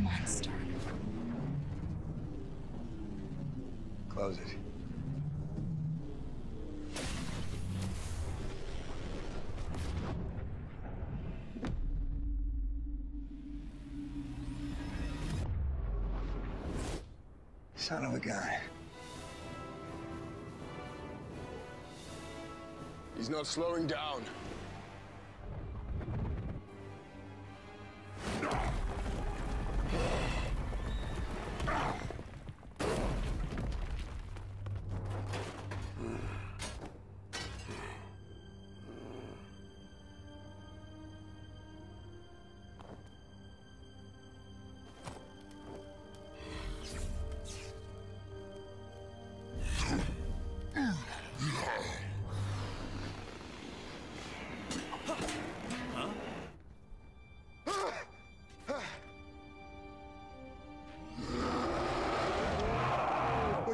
Come on, Close it. Son of a gun. He's not slowing down.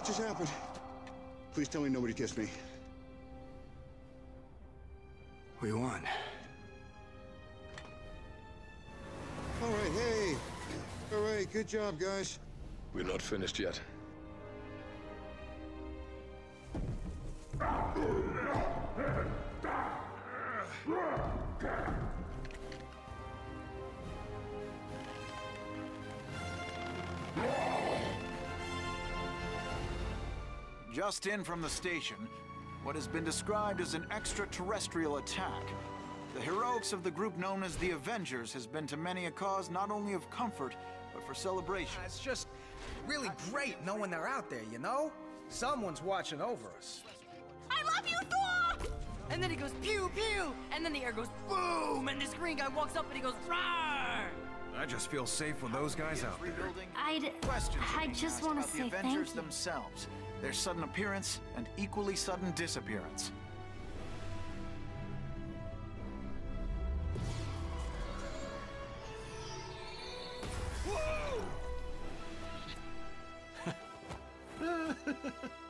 Just happened? Please tell me nobody kissed me. We won. All right, hey. All right, good job, guys. We're not finished yet. Just in from the station, what has been described as an extraterrestrial attack. The heroics of the group known as the Avengers has been to many a cause not only of comfort, but for celebration. It's just really great knowing they're out there, you know? Someone's watching over us. I love you, Thor! And then he goes pew pew, and then the air goes boom, and this green guy walks up and he goes roar. I just feel safe with those guys out there. I'd, questions I just want to say Avengers thank you. themselves, their sudden appearance and equally sudden disappearance. Whoa!